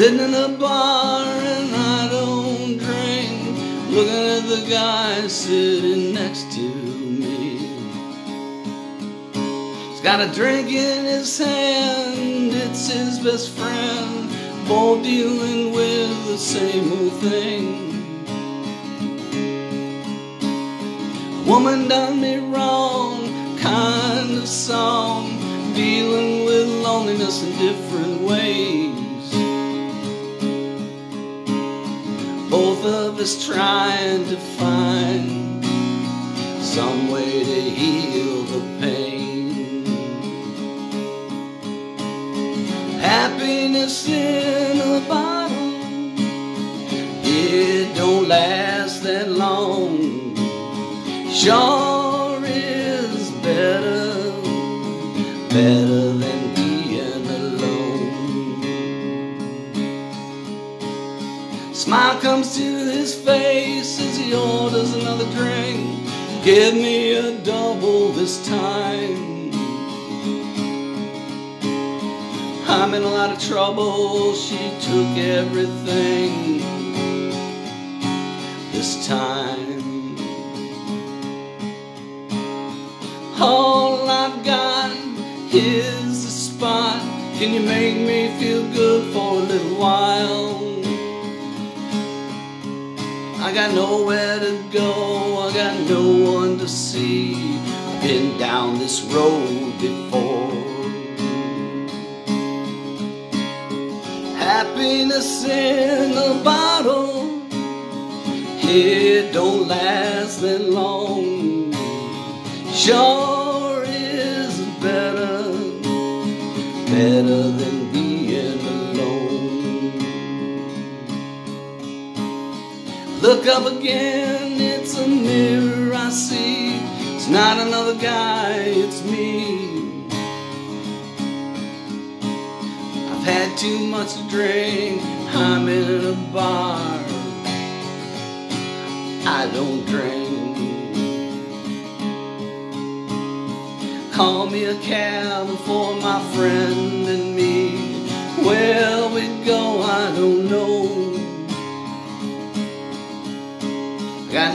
Sitting in a bar and I don't drink. Looking at the guy sitting next to me. He's got a drink in his hand, it's his best friend. Both dealing with the same old thing. A woman done me wrong, kind of song, dealing with loneliness in different ways. Us trying to find some way to heal the pain. Happiness in a bottle, it don't last that long. Sure is better, better Smile comes to his face as he orders another drink. Give me a double this time. I'm in a lot of trouble. She took everything this time. All I've got is a spot. Can you make me feel good for a little while? I got nowhere to go, I got no one to see. I've Been down this road before. Happiness in a bottle, it don't last that long. Sure is better, better than being Look up again, it's a mirror I see. It's not another guy, it's me. I've had too much to drink, I'm in a bar. I don't drink. Call me a cab for my friend and me. Where we go,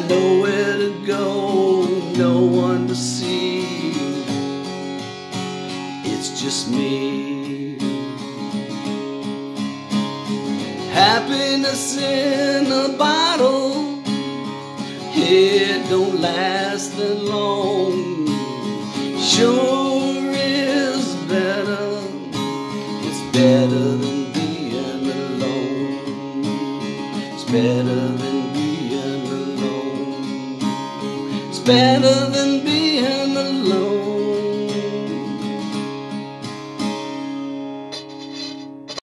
nowhere to go, no one to see. It's just me. Happiness in a bottle, it don't last that long. Sure is better, it's better than being alone. It's better than better than being